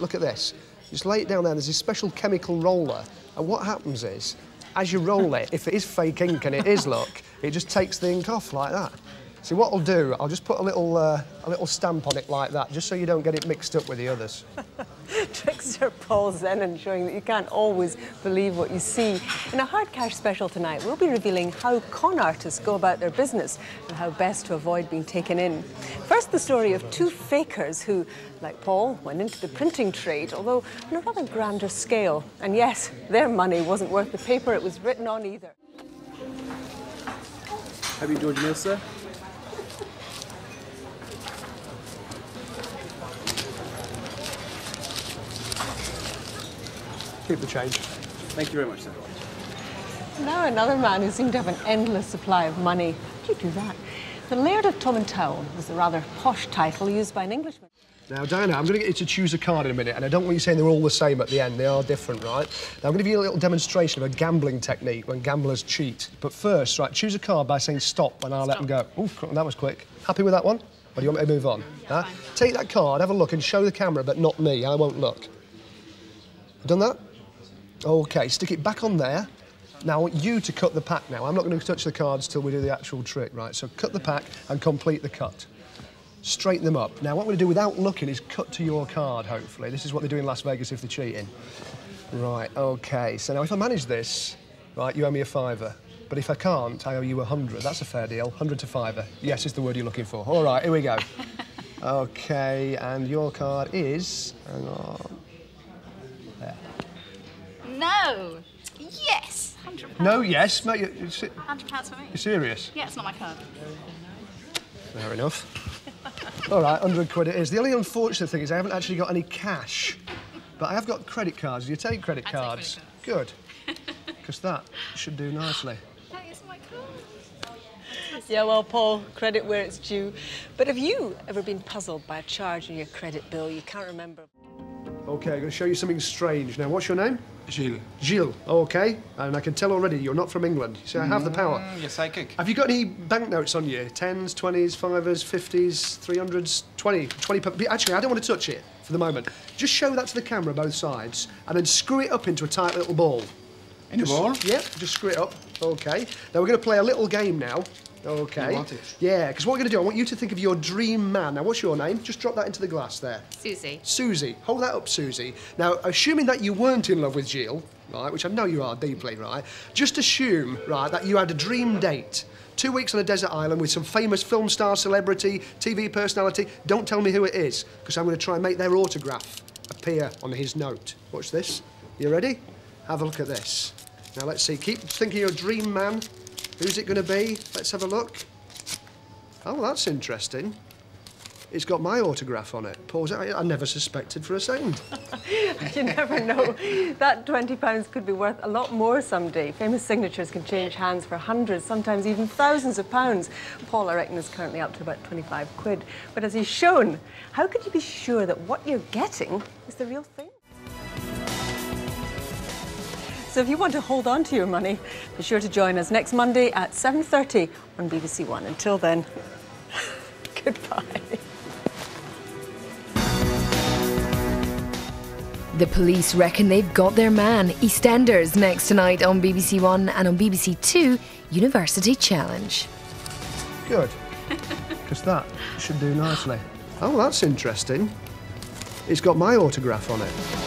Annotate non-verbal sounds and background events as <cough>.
Look at this. Just lay it down there. There's a special chemical roller. And what happens is, as you roll it, if it is fake ink and it is, look, it just takes the ink off like that. See, what I'll do, I'll just put a little, uh, a little stamp on it like that, just so you don't get it mixed up with the others. <laughs> Trickster Paul Zenon showing that you can't always believe what you see. In a hard cash special tonight, we'll be revealing how con artists go about their business and how best to avoid being taken in. First, the story of two fakers who, like Paul, went into the printing trade, although on a rather grander scale. And yes, their money wasn't worth the paper it was written on either. Have you enjoyed sir? Keep the change. Thank you very much, sir. Now another man who seemed to have an endless supply of money. How do you do that? The Laird of Tomintown was a rather posh title used by an Englishman. Now, Diana, I'm going to get you to choose a card in a minute, and I don't want you saying they're all the same at the end. They are different, right? Now, I'm going to give you a little demonstration of a gambling technique when gamblers cheat. But first, right, choose a card by saying stop, and I'll let them go. Oh, that was quick. Happy with that one? Or do you want me to move on? huh? Take that card, have a look, and show the camera, but not me. I won't look. Done that? OK, stick it back on there. Now, I want you to cut the pack now. I'm not going to touch the cards till we do the actual trick, right? So cut the pack and complete the cut. Straighten them up. Now, what I'm going to do without looking is cut to your card, hopefully. This is what they do in Las Vegas if they're cheating. Right, OK. So now if I manage this, right, you owe me a fiver. But if I can't, I owe you a hundred. That's a fair deal. Hundred to fiver. Yes is the word you're looking for. All right, here we go. <laughs> OK, and your card is... Hang on. There. No. Yes. Hundred pounds. No, yes, mate. You, you, Hundred pounds for me. You're serious? Yeah, it's not my card. Fair enough. <laughs> All right, 100 quid it is. The only unfortunate thing is I haven't actually got any cash. But I have got credit cards. Do you take credit I take cards? Good. <laughs> Because that should do nicely. That is my card. Yeah, well, Paul, credit where it's due. But have you ever been puzzled by a charge on your credit bill you can't remember? OK, I'm going to show you something strange. Now, what's your name? Gilles. Gilles. OK. And I can tell already you're not from England. You see, I have the power. Mm, you're psychic. Have you got any banknotes on you? Tens, twenties, fivers, fifties, three hundreds, twenty, twenty. per- Actually, I don't want to touch it for the moment. Just show that to the camera, both sides, and then screw it up into a tight little ball. In Just- ball? Yep, just screw it up. Okay. Now we're going to play a little game now. Okay. You want it? Yeah, because what we're going to do, I want you to think of your dream man. Now, what's your name? Just drop that into the glass there. Susie. Susie. Hold that up, Susie. Now, assuming that you weren't in love with Jill, right, which I know you are deeply, right, just assume, right, that you had a dream date. Two weeks on a desert island with some famous film star, celebrity, TV personality. Don't tell me who it is, because I'm going to try and make their autograph appear on his note. Watch this. You ready? Have a look at this. Now, let's see. Keep thinking your dream man. Who's it going to be? Let's have a look. Oh, that's interesting. It's got my autograph on it. Pause. I, I never suspected for a second. <laughs> You never know. That £20 could be worth a lot more someday. Famous signatures can change hands for hundreds, sometimes even thousands of pounds. Paul, I reckon, is currently up to about 25 quid. But as he's shown, how could you be sure that what you're getting is the real thing? So if you want to hold on to your money, be sure to join us next Monday at 7.30 on BBC One. Until then, <laughs> goodbye. The police reckon they've got their man. EastEnders next tonight on BBC One and on BBC Two, University Challenge. Good. Because that should do nicely. Oh, that's interesting. It's got my autograph on it.